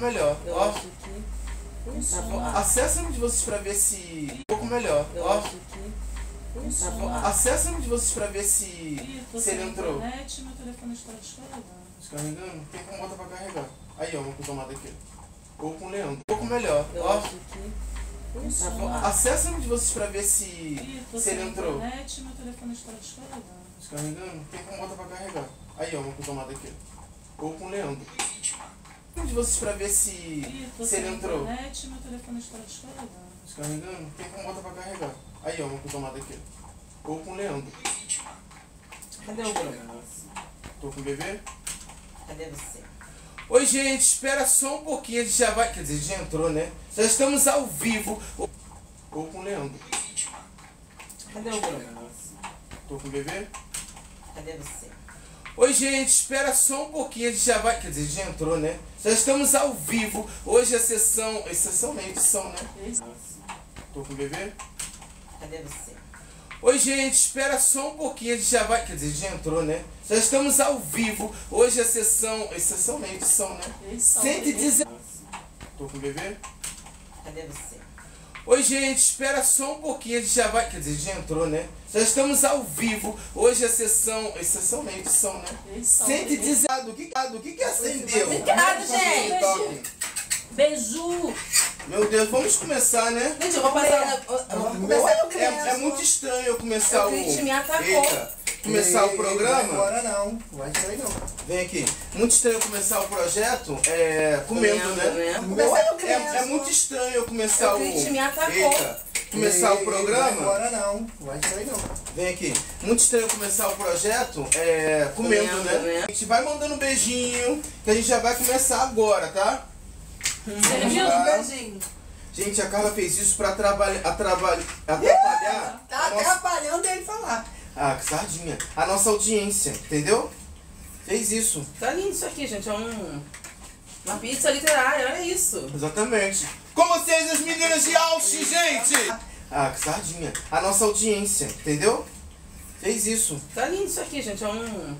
pouco melhor. Eu Ó, acho que. tá. Acessa um de vocês pra ver se. Um pouco melhor. Eu Ó, acho que. tá. Acessa um de vocês pra ver se. Ih, tô Se ele entrou. internet, meu telefone está descarregado. Descarregando? Tem como botar pra carregar. Aí, ó, uma com tomada aqui. Ou com o Leandro. Um pouco melhor. Eu Ó, acho que. tá. Acessa um de vocês pra ver se. Ih, tô Se ele entrou. internet, meu telefone está descarregado. Descarregando? Tem como botar pra carregar. Aí, ó, uma com tomada aqui. Ou com o Leandro. Um de vocês pra ver se. Ih, tô Se ele entrou. internet, meu telefone está descarregado. Descarregando? Tem como botar pra carregar. Aí, ó, uma com tomada aqui. Ou com o Leandro. Cadê o Bruno? Tô com o bebê? Cadê você? Oi, gente, espera só um pouquinho, a gente já vai. Quer dizer, já entrou, né? Já estamos ao vivo. Ou, ou com o Leandro. Cadê o Bruno? Tô com o bebê? Cadê você? Oi, gente, espera só um pouquinho, a gente já vai. Quer dizer, já entrou, né? Já estamos ao vivo. Hoje a sessão. A sessão não, edição, né? Tô com o bebê? Cadê você? Oi, gente, espera só um pouquinho, a gente já vai. Quer dizer, já entrou, né? Já estamos ao vivo. Hoje a sessão. A sessão não, edição, né? Edição, 119. Tô com o bebê? Cadê você? Oi, gente, espera só um pouquinho, a gente já vai. Quer dizer, já entrou, né? Já estamos ao vivo. Hoje a sessão. A sessão não, edição, né? Edição, 119. O que, o que, que acendeu? Obrigado, gente. Beijo! Meu Deus, vamos começar, né? Gente, eu vou passar. Eu vou começar É, é muito estranho eu começar O o. Me atacou. Eita, começar o programa. Agora não, vai sair não. Vem aqui. Muito estranho eu começar o projeto é, comendo, né? Eu É, é muito estranho eu começar O o. Cris me atacou. Eita, começar o programa. Agora não, vai sair não. Vem aqui. Muito estranho começar o projeto é, comendo, Comendo, né? A gente vai mandando um beijinho, que a gente já vai começar agora, tá? Servindo? Tá? Beijinho. Gente, a Carla fez isso pra trabalhar, atrapalhar, atrapalhar Tá nossa atrapalhando ele falar. Ah, que sardinha. A nossa audiência, entendeu? Fez isso. Tá lindo isso aqui, gente. É um. Uma pizza literária, olha isso. Exatamente. Com vocês, as meninas de Ausch, gente! Ah, que sardinha. A nossa audiência, entendeu? Fez isso. Tá lindo isso aqui, gente. É um.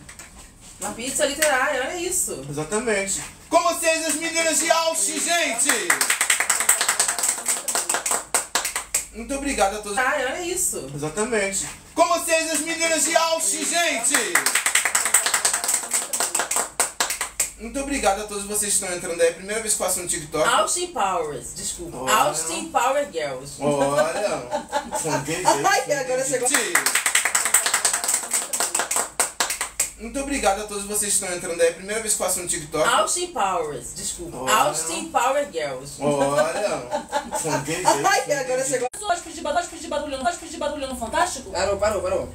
Uma pizza literária, olha isso. Exatamente. Com vocês, as meninas de Ausch, gente! Muito obrigado a todos. Ah, olha isso. Exatamente. Com vocês, as meninas de Ausch, gente! Muito obrigado a todos vocês que estão entrando aí. Primeira vez que faço no TikTok. Austin Powers, desculpa. Olha. Austin Power Girls. Olha, Ai, agora chegou. Muito obrigado a todos vocês que estão entrando aí. Primeira vez que faço no TikTok. Austin Powers, desculpa. Olha. Austin Power Girls. Olha, aí, Ai, agora chegou. Hóspede de barulho, de barulho, hóspede de barulho no Fantástico? Parou, parou, parou.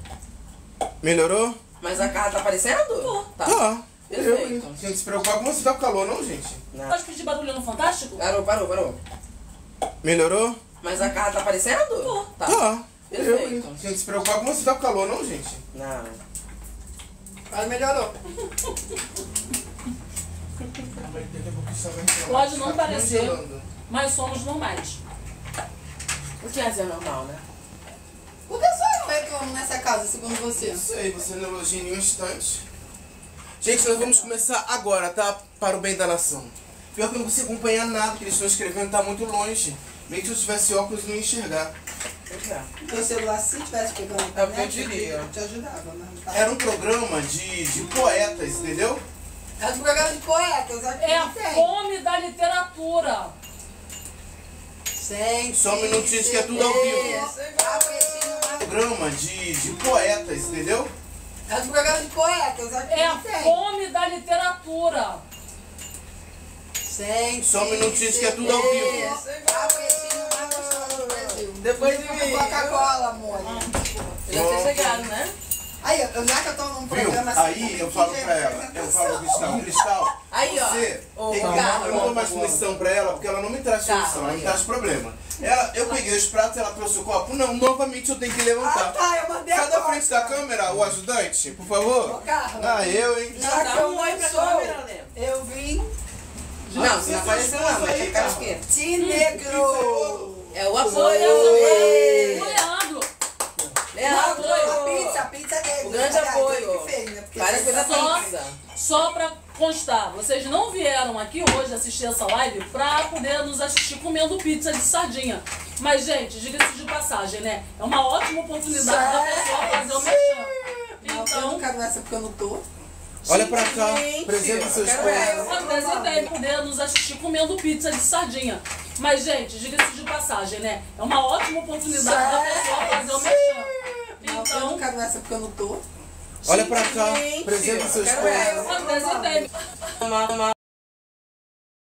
Melhorou? Mas a cara tá aparecendo? Tá. Tá. Perfeito. Eu, gente, se preocupar com você tá com calor, não, gente? Não. Hóspede de barulho no Fantástico? Parou, parou, parou. Melhorou? Mas a cara tá aparecendo? Tá. Tá. Perfeito. Eu, gente, se preocupar com você tá com calor, não, gente? Não. Mas melhorou. Pode não parecer. Mas somos normais. O que é ser normal, né? Por que só eu reclamo nessa casa, segundo você? Não sei, você não elogia em nenhum instante. Gente, nós vamos começar agora, tá? Para o bem da nação. Pior que eu não consigo acompanhar nada, que eles estão escrevendo, tá muito longe. Meio que se eu tivesse óculos, não ia enxergar. Pois é. Teu celular, se tivesse pegando a É o que eu internet, diria. te ajudava, mas não. Era um programa de, de poetas, entendeu? É um programa de poetas, É a tem. fome da literatura. Sem Só um minutinho que é tudo ao vivo. Pretinho, Programa de, de poetas, entendeu? É um programa de poetas, aqui É a tem. fome da literatura. Sem Só um minutinho que é tudo ao vivo. Depois de mim. Coca-Cola, amor. Já tinha chegado, né? Aí, eu, já que eu tô num Viu? programa assim, Aí eu falo pra ela, eu falo, Cristal, Cristal, Aí, ó. você Ô, tem que eu não dou mais solução pra ela, porque ela não me traz Carla, solução, ela me traz problema. Ela, eu peguei os pratos, ela trouxe o copo, não, novamente eu tenho que Ah, levantar. tá, eu mandei Sai da agora. frente da câmera, o ajudante, por favor. Ô, Carla. Ah, eu, hein? Já Dá um oi pra câmera, Lê. eu vim Não, você não apareceu não, mas tem cara quê? de negro. É o Oi, apoio. oi, o Leandro. Leandro. A pizza, a pizza dele. O grande Aliás, apoio. fez, né? Tá- Só- pizza. Só pra constar, vocês não vieram aqui hoje assistir essa live pra poder nos assistir comendo pizza de sardinha. Mas, gente, diga-se de passagem, né? É uma ótima oportunidade da pessoa fazer o mexão. Não, eu não Então, quero essa porque eu não tô. Olha pra cá, apresenta seus pés. eu apresentei poder nos assistir comendo pizza de sardinha. Mas, gente, diga-se de passagem, né? É uma ótima oportunidade da pessoa fazer o mexão. Não, eu não Então, quero essa porque eu não tô. Olha pra cá, apresenta seus eu quero pés. essa. eu apresentei. Uma, uma